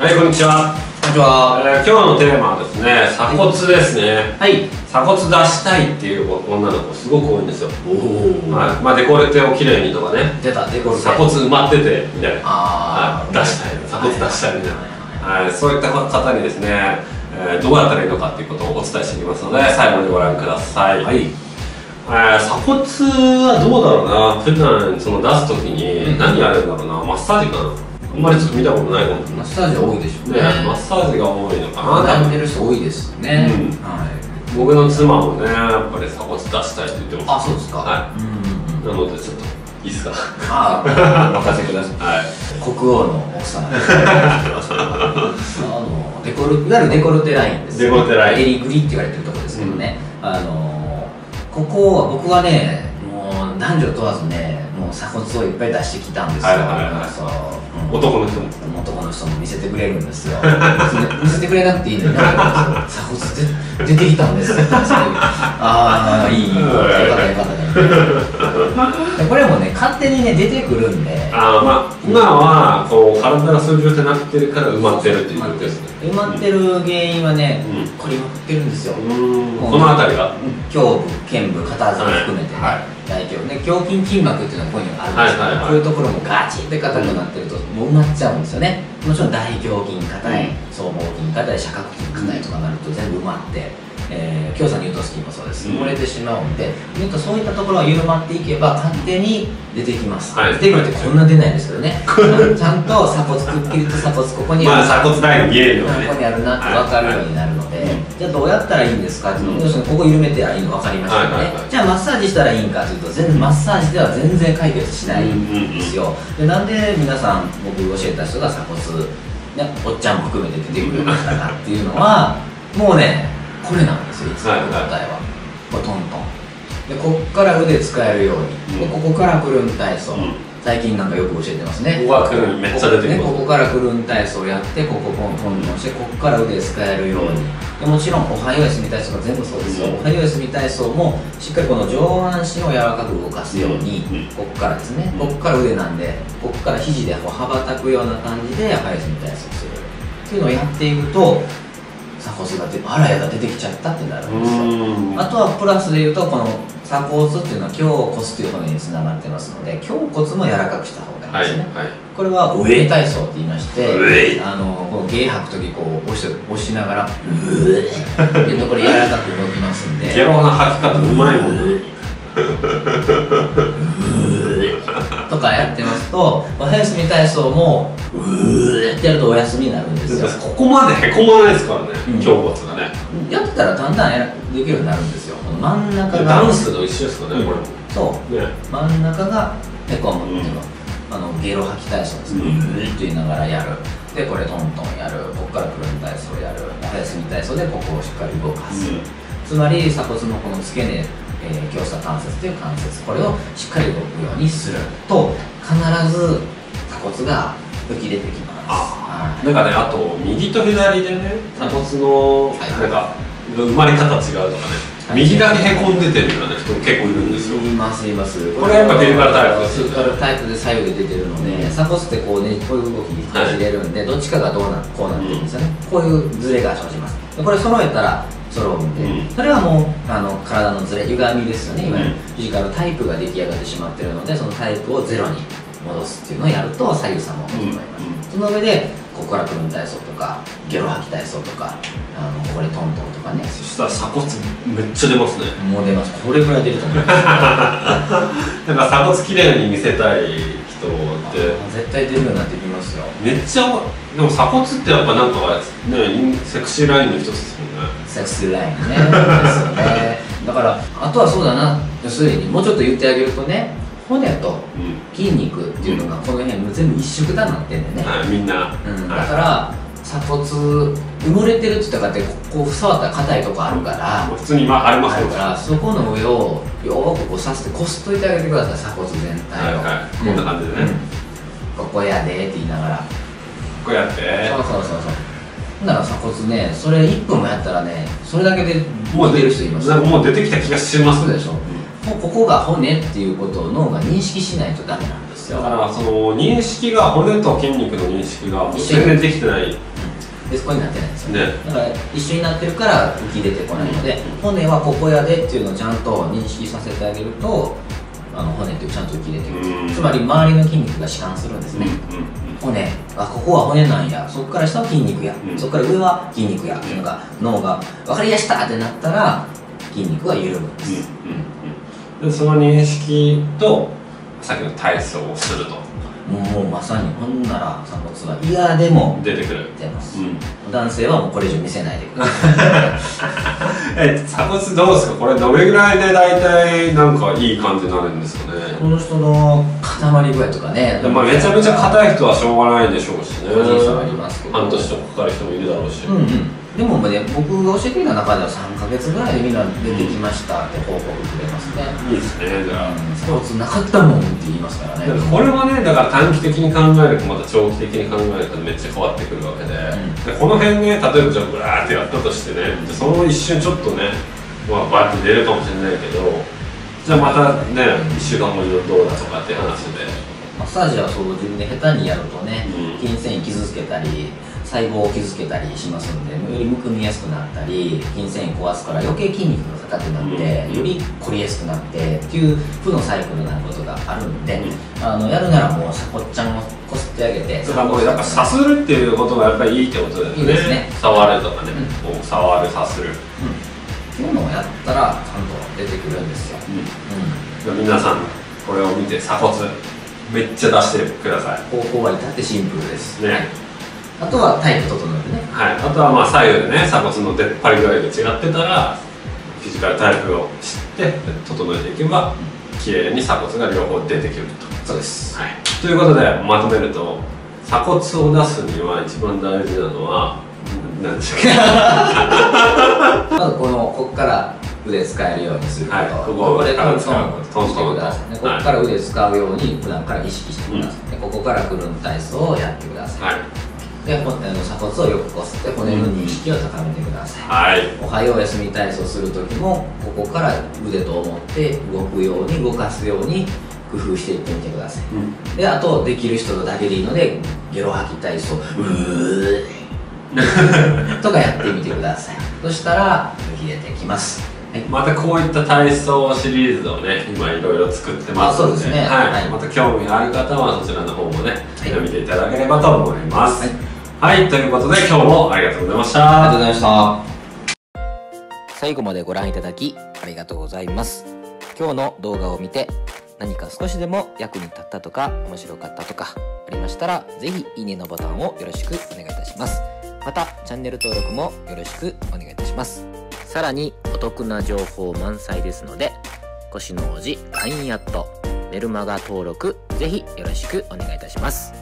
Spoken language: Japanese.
はい、こんにちは。こんにちは。えー、今日のテーマはですね、鎖骨ですね。はい。鎖骨出したいっていう女の子すごく多いんですよ。おお。はい、まあデコルテをきれいにとかね。出た、デコルテ。鎖骨埋まっててみたいな。あはい出したい。鎖骨出したいみたいな。はい、そういった方にですね、えー、どうやったらいいのかっていうことをお伝えしていきますので、最後までご覧ください。はい。えー、鎖骨はどうだろうな。普段その出すときに何やるんだろうな。マッサージかな。あんまりちょっと見たことないかも。マッサージ多いでしょうね。ね、マッサージが多いのかな。悩んでる人多いですね。うんはい。僕の妻もね、やっぱり鎖骨出したいって言ってます。あ、そうですか。はうんうんうん。なのでちょっといいですか？ああ、お任せください。はい。国王の奥様です。あのデコルいわゆるデコルテラインです。デコルテライン襟グリって言われてるところですけどね。あのここは僕はね、もう男女問わずね、もう鎖骨をいっぱい出してきたんですよ。はいはいはいそう。うん男の人も。男の人も見せてくれるんですよ。見せてくれなくていいのに鎖骨で出てきたんです。よああいいいいよかったよかったよかった。これもね勝手にね出てくるんで。あーまあ今はこう体がそういう状態になってるから埋まってるっていうことですね。埋まってる原因はね、うん。これまくってるんですよ。この辺りが。胸部、肩部、片足も含めてね、はい大胸ね、胸筋筋膜っていうのがここにあるんですけど、はいはいはいこういうところもガチって硬くなってると、もう埋まっちゃうんですよね。もちろん大胸筋硬い、僧帽筋硬い、斜角筋硬いとかなると全部埋まって、えー、強さニュートスキーもそうです。うん漏れてしまうんで、言うとそういったところが緩まっていけば勝手に出てきます。はい出てくるってこんな出ないですけどね。ちゃんと鎖骨くっきりと鎖骨ここにまある鎖骨ライン見えるよここね。にあるなって分かるようになるので、はいじゃあどうやったらいいんですか？っていうのうここ緩めてはいいの分かりましたよね、はいはいはい。じゃあマッサージしたらいいんかというと全然マッサージでは全然解決しないんですよ、でなんで皆さん僕教えた人が鎖骨、ね、おっちゃんも含めて出てくるようになったかっていうのはもうねこれなんですよいつもの答えは、これトントン。でこっから腕使えるように、でここからくるん体操、うん最近なんかよく教えてますね。ここがくるんめっちゃ出てくるねここからくるん体操やってここポンポンポンしてここから腕使えるように。でもちろんおはよう休み体操が全部そうですよ、うん。おはよう休み体操もしっかりこの上半身を柔らかく動かすように、うん。ここからですね、うん。ここから腕なんでここから肘でこう羽ばたくような感じでおはよう休み体操する。っていうのをやっていくと鎖骨が出あらやが出てきちゃったってなるうんですよ。あとはプラスで言うとこの鎖骨っていうのは胸骨という骨につながってますので胸骨も柔らかくした方がはいいいですね、はい。これはウェイ体操って言いましてあのこう芸吐く時こう押して押しながらウェイっていうところ柔らかく動きますんでゲロな吐き方うまいもんね。とかやってますとお休み体操もうーってやるとお休みになるんですよここまでへこまないですからね、うん胸骨がね。やってたらだんだんできるようになるんですよ。真ん中がダンスと一緒ですかね、これも。そう。ね。真ん中がへこむっていうの、あのゲロ吐き体操ですね、うん。って言いながらやる。でこれトントンやる。ここからくるん体操やる。お休み体操でここをしっかり動かす、うん。つまり鎖骨のこの付け根、えー、強鎖関節という関節。これをしっかり動くようにする。と必ず鎖骨が浮き出てきます。あ。はいなんかね、あと右と左でね、鎖骨のはい。なんか生まれ方違うとかね、はい。右だけへこんでてるような人も結構いるんですよ。いますいます。これやっぱフィルカルタイプですフィルカルタイプで左右で出てるので、鎖骨ってこうねこういう動きに走れるんで、どっちかがどうなこうなってるんですよね、こういうズレが生じます。でこれ揃えたら揃うんで、うん。それはもうあの体のズレ歪みですよね。いわゆフィジカルタイプが出来上がってしまってるのでそのタイプをゼロに戻すっていうのをやると左右差も整います、その上でここからくるん体操とかゲロ吐き体操とかあのここでトントンとかね。そしたら鎖骨めっちゃ出ますね。もう出ます。これぐらい出ると思います。なんか鎖骨きれいに見せたい人って、絶対出るようになってきますよ。めっちゃ、でも鎖骨ってやっぱなんかね、セクシーラインの一つですもんね。セクシーラインね。ですよね。だからあとはそうだな。要するにもうちょっと言ってあげるとね骨とうん。筋肉っていうのがこの辺も全部一色だなってんでね、はい、みんな。うん、だはい。から鎖骨埋もれてるって言ったかってここ触ったら硬いとこあるから普通にまあありますからそこの上をよーくこうさせてこすっといてあげてください鎖骨全体を、はいはい。こんな感じでね。うん。ここやでって言いながら。こうやって。そうそうそうそう。ほんなら鎖骨ねそれ1分もやったらねそれだけでもう出る人いますもう出てきた気がします。でしょここが骨っていうことを脳が認識しないとダメなんですよ。だからその認識が骨と筋肉の認識が全然できてない。でそこになってないんですよ、ね。だから一緒になってるから浮き出てこないので、骨はここやでっていうのをちゃんと認識させてあげるとあの骨ってちゃんと浮き出てくる、うん。つまり周りの筋肉が弛緩するんですね、骨。あここは骨なんや。そこから下は筋肉や、うん。そこから上は筋肉やっていうのが脳が分かりやしたってなったら筋肉が緩むんです、でその認識とさっきの体操をすると。もうもうまさにほんなら鎖骨は嫌でも出てくる、出ます、うん、男性はもうこれ以上見せないでください。え鎖骨どうですか？これどれぐらいで大体なんかいい感じになるんですかね？この人の塊具合とかね、まあ、めちゃめちゃ硬い人はしょうがないでしょうしね。半年とかかかる人もいるだろうし、うんうんでもね僕が教えてきた中では3ヶ月ぐらいでみんな出てきましたって報告くれますね。いいですねじゃあ、スポーツなかったもんって言いますからね。これはねだから短期的に考えるとまた長期的に考えるとめっちゃ変わってくるわけで,、ん。でこの辺ね例えばじゃあブラーってやったとしてねでその一瞬ちょっとねまあバーって出るかもしれないけどじゃあまたね1週間後にどうだとかって話で。マッサージはそう自分で下手にやるとね、うん。筋繊維傷つけたり細胞を傷つけたりしますのでよりむくみやすくなったり筋繊維壊すから余計筋肉が硬くなって、うん。より凝りやすくなってっていう負のサイクルになることがあるんで、あのやるならもうさこっちゃんをこすってあげてだからもうやっぱさするっていうことがやっぱりいいってことだよね。いいですね。触るとかね、うこう触るさする、うん。っていうのをやったらちゃんと出てくるんですよ、うん。皆さんこれを見て鎖骨めっちゃ出してください。方法は至ってシンプルです、ね。はいあとはタイプ整えるね。はい、あとはまあ左右でね鎖骨の出っ張り具合が違ってたらフィジカルタイプを知って整えていけば綺麗に鎖骨が両方出てくると、そうです。はい、ということでまとめると鎖骨を出すには一番大事なのは何でしょうかまずこのここから腕使えるようにすること、はい。ここでトントン使うトントンしてくださいねここから腕使うように普段から意識してください、でここからくるん体操をやってください、はいでほあの鎖骨をよくこすって骨の認識を高めてください、はい。おはよう休み体操する時もここから腕と思って動くように動かすように工夫していってみてください。うん。であとできる人だけでいいのでゲロ吐き体操。うー とかやってみてください。そしたら浮き出てきます、はい、またこういった体操シリーズをね今いろいろ作ってますので。あそうですね。はい。はい。また興味がある方はそちらの方もね、はい。見ていただければと思います。はい。はい、ということで今日もありがとうございました。ありがとうございました。最後までご覧いただきありがとうございます。今日の動画を見て何か少しでも役に立ったとか面白かったとかありましたらぜひいいねのボタンをよろしくお願いいたします。またチャンネル登録もよろしくお願いいたしますさらにお得な情報満載ですので腰の王子ラインアットメルマガ登録ぜひよろしくお願いいたします。